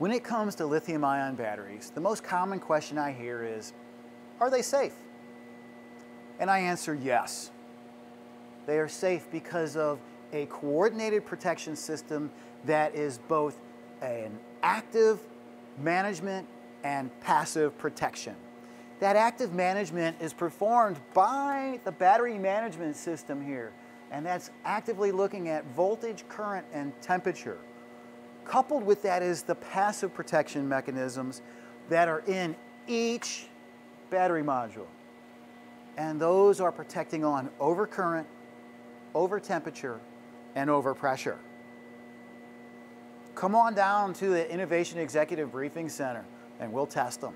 When it comes to lithium ion batteries, the most common question I hear is, are they safe? And I answer yes. They are safe because of a coordinated protection system that is both an active management and passive protection. That active management is performed by the battery management system here, and that's actively looking at voltage, current, and temperature. Coupled with that is the passive protection mechanisms that are in each battery module. And those are protecting on overcurrent, over temperature, and over pressure. Come on down to the Innovation Executive Briefing Center and we'll test them.